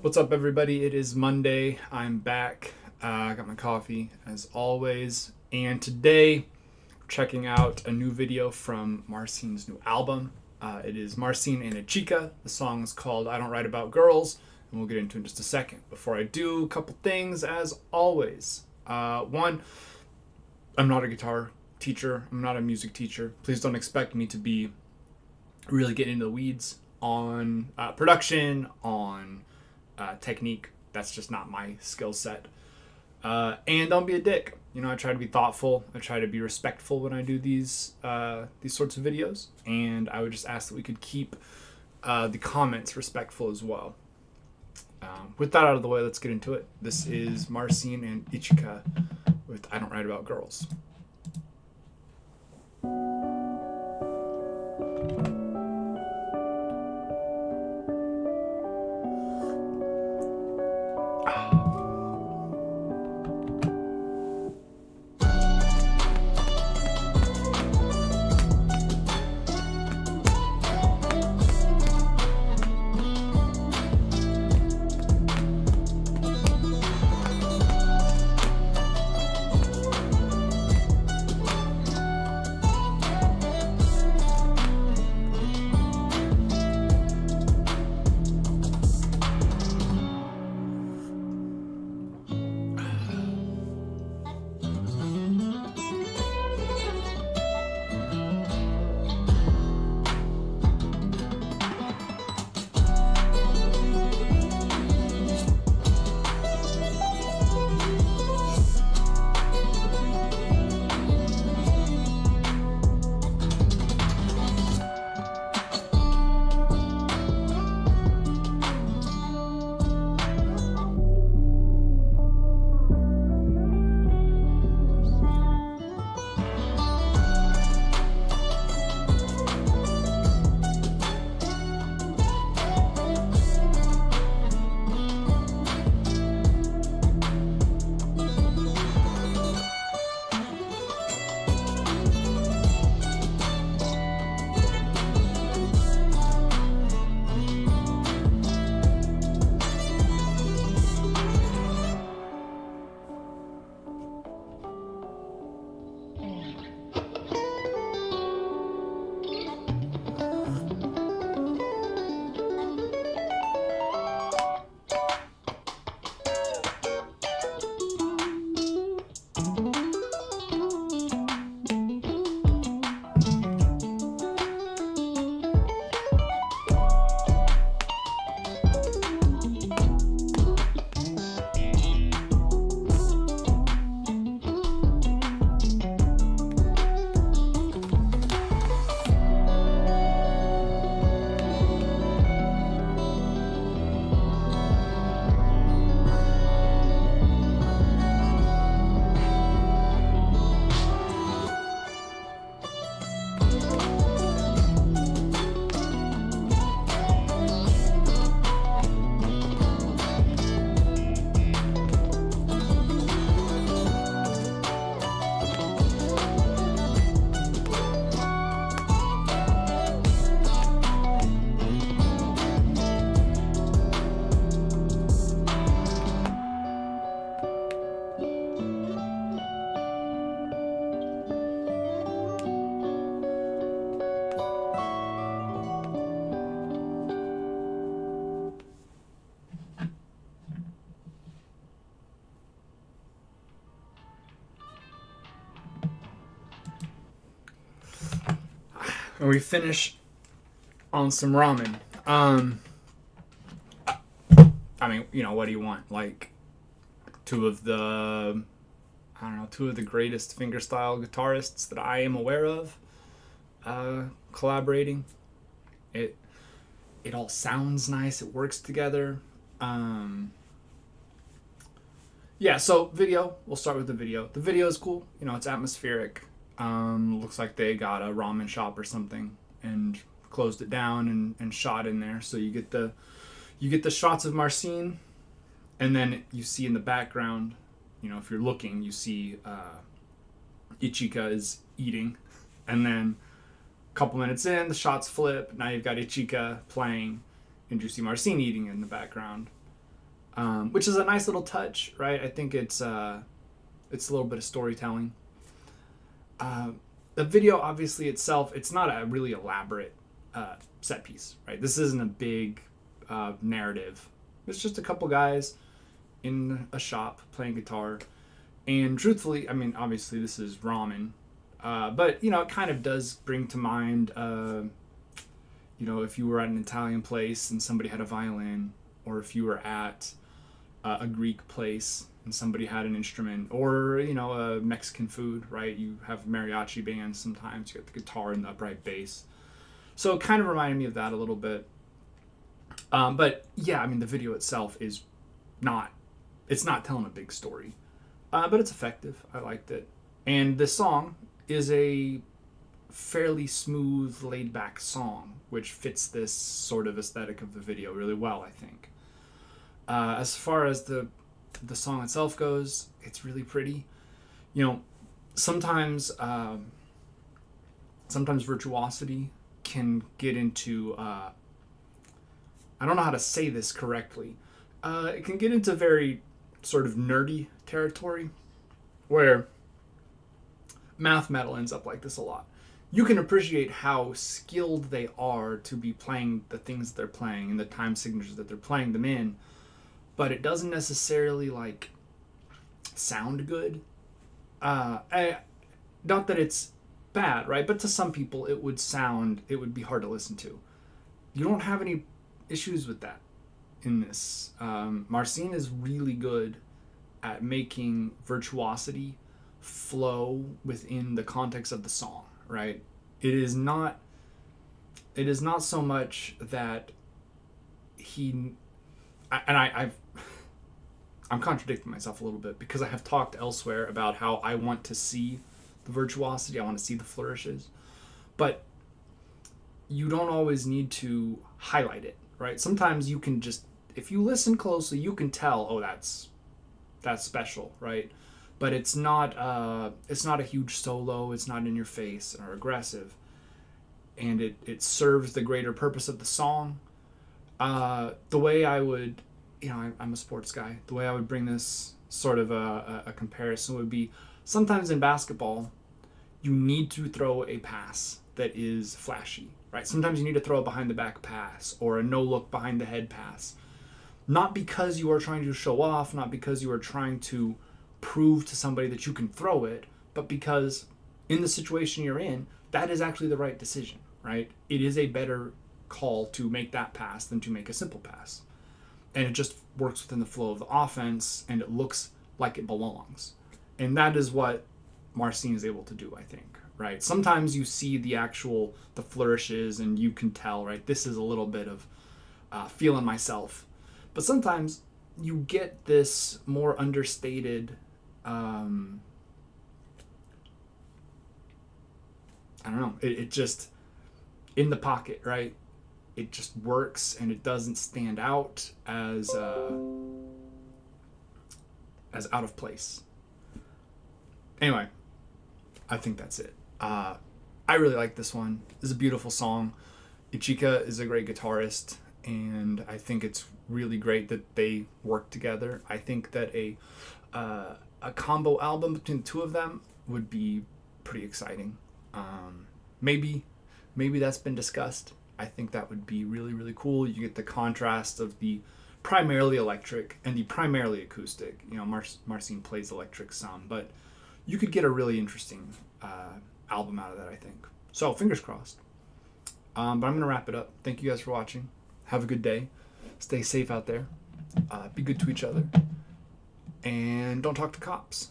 What's up, everybody? It is Monday. I'm back. Uh, I got my coffee as always, and today checking out a new video from Marcin's new album. Uh, it is Marcin and Ichika. The song is called "I Don't Write About Girls," and we'll get into it in just a second. Before I do, a couple things as always. Uh, one, I'm not a guitar teacher. I'm not a music teacher. Please don't expect me to be really getting into the weeds on uh, production, on uh, technique. That's just not my skill set. Uh, and don't be a dick. You know, I try to be thoughtful. I try to be respectful when I do these uh, these sorts of videos. And I would just ask that we could keep uh, the comments respectful as well. Um, with that out of the way, let's get into it. This is Marcin and Ichika with I Don't Write About Girls. And we finish on some ramen. Um, I mean, you know, what do you want? Like two of the, I don't know, two of the greatest fingerstyle guitarists that I am aware of, uh, collaborating. It it all sounds nice. It works together. Um, yeah. So video. We'll start with the video. The video is cool. You know, it's atmospheric. Um, looks like they got a ramen shop or something and closed it down and, and shot in there. So you get the you get the shots of Marcin, and then you see in the background, you know, if you're looking, you see uh, Ichika is eating, and then a couple minutes in, the shots flip. Now you've got Ichika playing, and you see Marcin eating in the background. um, which is a nice little touch, right? I think it's uh, it's a little bit of storytelling. Uh, the video, obviously itself, it's not a really elaborate uh, set piece, right? This isn't a big uh, narrative. It's just a couple guys in a shop playing guitar, and truthfully, I mean, obviously this is ramen, uh, but you know, it kind of does bring to mind, uh, you know, if you were at an Italian place and somebody had a violin, or if you were at uh, a Greek place and somebody had an instrument, or you know, a Mexican food, right? You have mariachi bands sometimes. You got the guitar and the upright bass. So it kind of reminded me of that a little bit. Um, but yeah, I mean, the video itself is not, it's not telling a big story, uh, but it's effective. I liked it, and the song is a fairly smooth, laid back song, which fits this sort of aesthetic of the video really well, I think. Uh, as far as the the song itself goes, it's really pretty. You know, sometimes um, sometimes virtuosity can get into uh, I don't know how to say this correctly. Uh, it can get into very sort of nerdy territory where math metal ends up like this a lot. You can appreciate how skilled they are to be playing the things that they're playing and the time signatures that they're playing them in but it doesn't necessarily like sound good. Uh, I, not that it's bad, right? But to some people, it would sound, it would be hard to listen to. You don't have any issues with that in this. Um, Marcin is really good at making virtuosity flow within the context of the song, right? It is not. It is not so much that he and I, I've I'm contradicting myself a little bit because I have talked elsewhere about how I want to see the virtuosity, I want to see the flourishes, but you don't always need to highlight it, right? Sometimes you can just if you listen closely, you can tell, oh, that's that's special, right? But it's not uh, it's not a huge solo. It's not in your face or aggressive, and it it serves the greater purpose of the song uh, the way I would, you know, I, am a sports guy. The way I would bring this sort of a, a, comparison would be sometimes in basketball, you need to throw a pass that is flashy, right? Sometimes you need to throw a behind the back pass or a no look behind the head pass. Not because you are trying to show off, not because you are trying to prove to somebody that you can throw it, but because in the situation you're in, that is actually the right decision, right? It is a better call to make that pass than to make a simple pass. And it just works within the flow of the offense and it looks like it belongs. And that is what Marcin is able to do, I think, right? Sometimes you see the actual, the flourishes and you can tell, right? This is a little bit of uh, feeling myself. But sometimes you get this more understated, um, I don't know, it, it just, in the pocket, right? It just works and it doesn't stand out as uh, as out of place. Anyway, I think that's it. Uh, I really like this one. This is a beautiful song. Ichika is a great guitarist, and I think it's really great that they work together. I think that a uh, a combo album between the two of them would be pretty exciting. Um, maybe maybe that's been discussed. I think that would be really, really cool. You get the contrast of the primarily electric and the primarily acoustic. You know, Mar- Marcin plays electric some, but you could get a really interesting uh, album out of that, I think. So, fingers crossed. Um, but I'm going to wrap it up. Thank you guys for watching. Have a good day. Stay safe out there. Uh, be good to each other. And don't talk to cops.